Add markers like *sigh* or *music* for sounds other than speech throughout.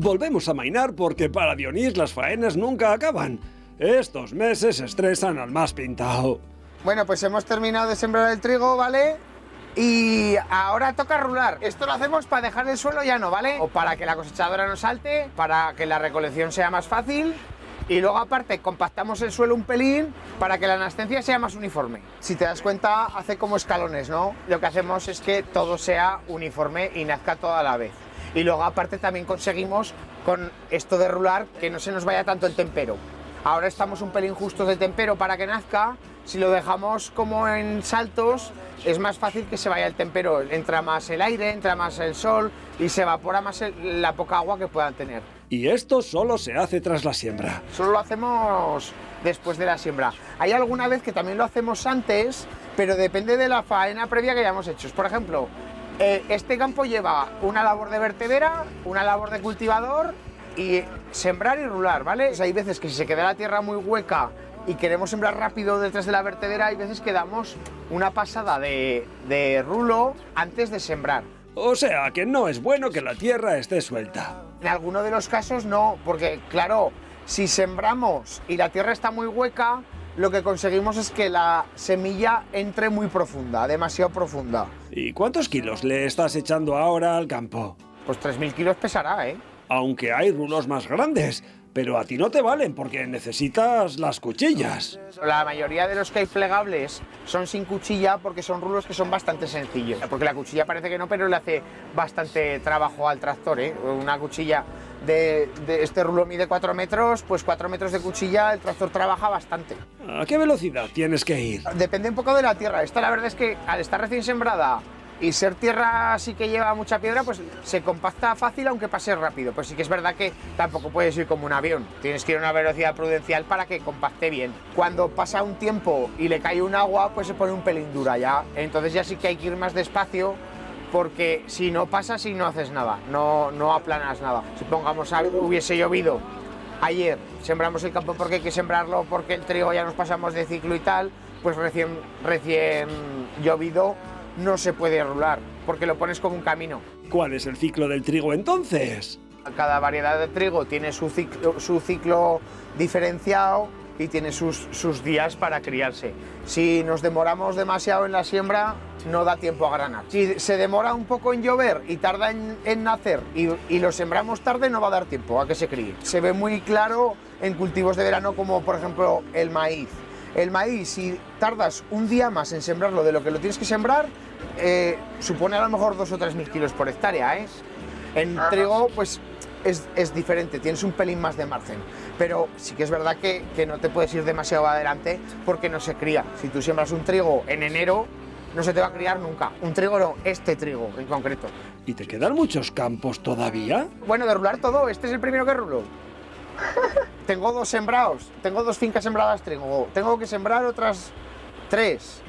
Volvemos a mainar porque para Dionís las faenas nunca acaban. Estos meses estresan al más pintado. Bueno, pues hemos terminado de sembrar el trigo, ¿vale? Y ahora toca rular. Esto lo hacemos para dejar el suelo llano, ¿vale? O para que la cosechadora no salte, para que la recolección sea más fácil. Y luego aparte compactamos el suelo un pelín para que la nascencia sea más uniforme. Si te das cuenta, hace como escalones, ¿no? Lo que hacemos es que todo sea uniforme y nazca toda la vez. Y luego aparte también conseguimos con esto de rular que no se nos vaya tanto el tempero. Ahora estamos un pelín justos de tempero para que nazca. Si lo dejamos como en saltos, es más fácil que se vaya el tempero. Entra más el aire, entra más el sol y se evapora más el- la poca agua que puedan tener. Y esto solo se hace tras la siembra. Solo lo hacemos después de la siembra. Hay alguna vez que también lo hacemos antes, pero depende de la faena previa que hayamos hecho. Por ejemplo, eh, este campo lleva una labor de vertedera, una labor de cultivador y sembrar y rular, ¿vale? Pues hay veces que si se queda la tierra muy hueca y queremos sembrar rápido detrás de la vertedera, hay veces que damos una pasada de, de rulo antes de sembrar. O sea que no es bueno que la tierra esté suelta. En alguno de los casos no, porque claro, si sembramos y la tierra está muy hueca, lo que conseguimos es que la semilla entre muy profunda, demasiado profunda. ¿Y cuántos kilos le estás echando ahora al campo? Pues 3.000 kilos pesará, ¿eh? Aunque hay rulos más grandes, pero a ti no te valen porque necesitas las cuchillas. La mayoría de los que hay plegables son sin cuchilla porque son rulos que son bastante sencillos. Porque la cuchilla parece que no, pero le hace bastante trabajo al tractor. ¿eh? Una cuchilla de, de este rulo mide 4 metros, pues 4 metros de cuchilla el tractor trabaja bastante. ¿A qué velocidad tienes que ir? Depende un poco de la tierra. Esta la verdad es que al estar recién sembrada y ser tierra así que lleva mucha piedra, pues se compacta fácil aunque pase rápido. Pues sí que es verdad que tampoco puedes ir como un avión. Tienes que ir a una velocidad prudencial para que compacte bien. Cuando pasa un tiempo y le cae un agua, pues se pone un pelín dura ya. Entonces ya sí que hay que ir más despacio porque si no pasa, si no haces nada, no, no aplanas nada. Si pongamos a- hubiese llovido ayer, sembramos el campo porque hay que sembrarlo, porque el trigo ya nos pasamos de ciclo y tal, pues recién, recién llovido no se puede rular, porque lo pones como un camino. ¿Cuál es el ciclo del trigo entonces? Cada variedad de trigo tiene su ciclo, su ciclo diferenciado y tiene sus, sus días para criarse. Si nos demoramos demasiado en la siembra, no da tiempo a granar. Si se demora un poco en llover y tarda en, nacer y, y lo sembramos tarde, no va a dar tiempo a que se críe. Se ve muy claro en cultivos de verano como por ejemplo el maíz. El maíz, si tardas un día más en sembrarlo de lo que lo tienes que sembrar, eh, supone a lo mejor dos o tres mil kilos por hectárea. ¿eh? En trigo, pues es, es diferente, tienes un pelín más de margen. Pero sí que es verdad que, que no te puedes ir demasiado adelante porque no se cría. Si tú siembras un trigo en enero, no se te va a criar nunca. Un trigo no, este trigo en concreto. ¿Y te quedan muchos campos todavía? Bueno, de rular todo, este es el primero que rulo. *laughs* tengo dos sembrados, tengo dos fincas sembradas trigo. Tengo que sembrar otras tres.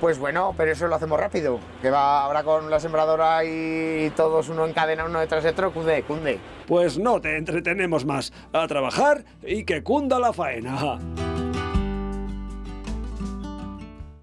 Pues bueno, pero eso lo hacemos rápido. Que va ahora con la sembradora y todos uno en cadena, uno detrás de otro, cunde, cunde. Pues no te entretenemos más. A trabajar y que cunda la faena.